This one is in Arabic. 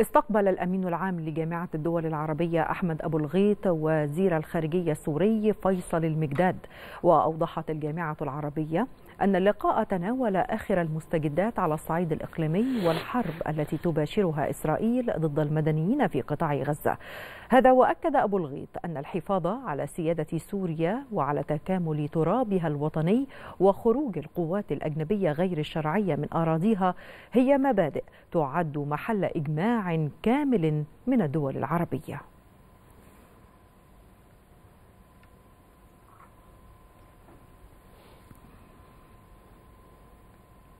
استقبل الأمين العام لجامعة الدول العربية أحمد أبو الغيط وزير الخارجية السوري فيصل المجداد. وأوضحت الجامعة العربية أن اللقاء تناول آخر المستجدات على الصعيد الإقليمي والحرب التي تباشرها إسرائيل ضد المدنيين في قطاع غزة. هذا وأكد أبو الغيط أن الحفاظ على سيادة سوريا وعلى تكامل ترابها الوطني وخروج القوات الأجنبية غير الشرعية من أراضيها هي مبادئ تعد محل إجماع كامل من الدول العربية.